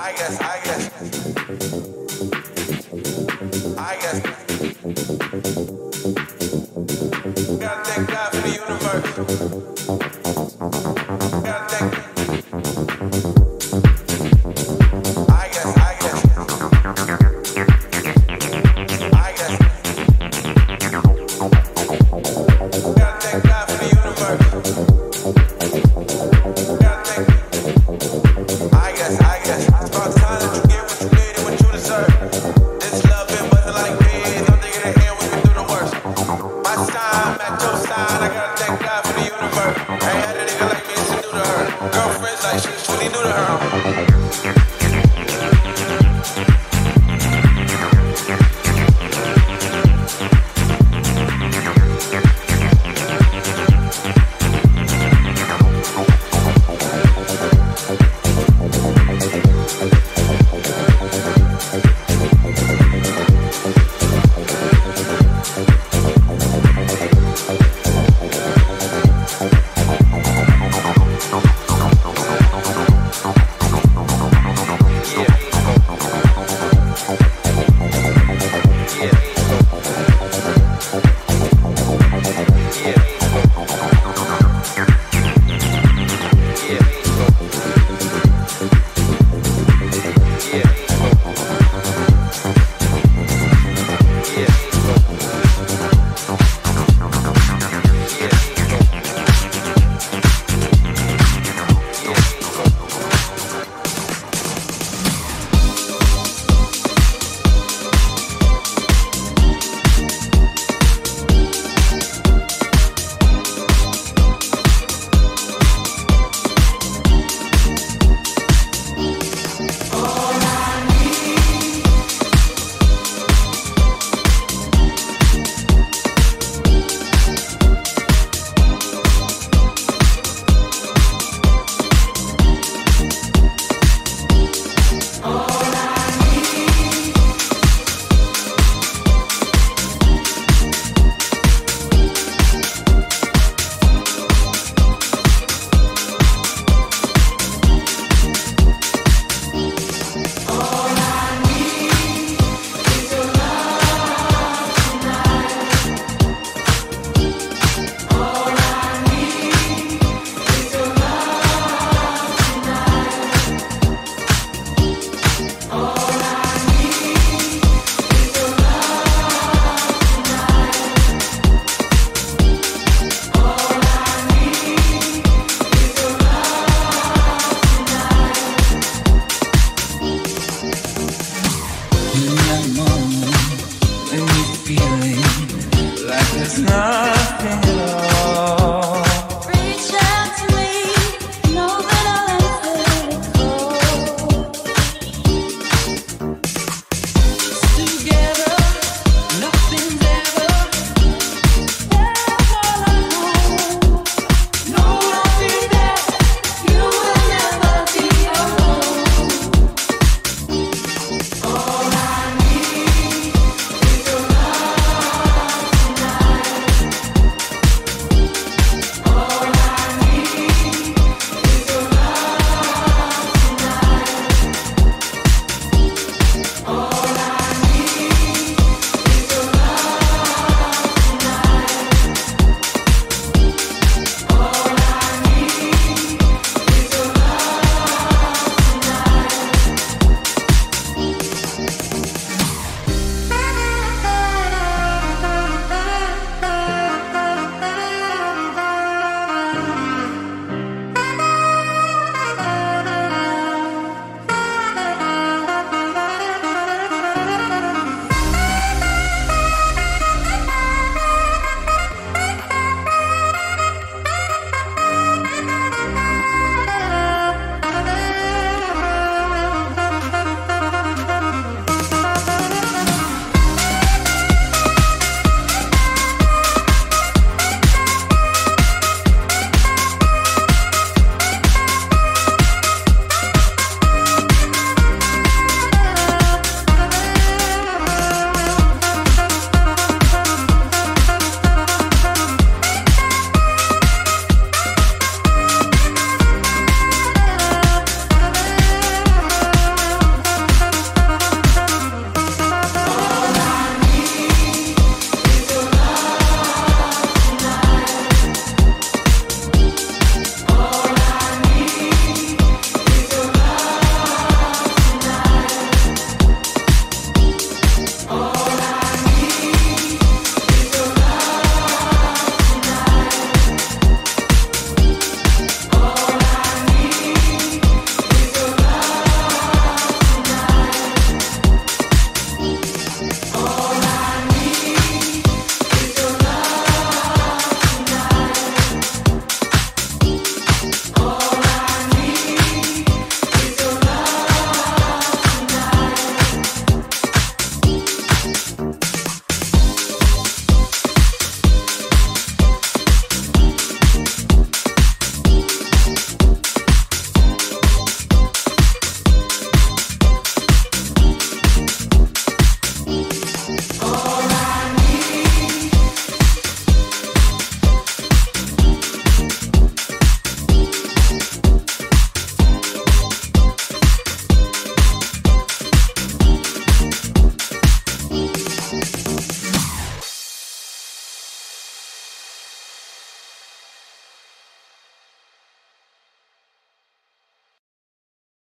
like she's 20 new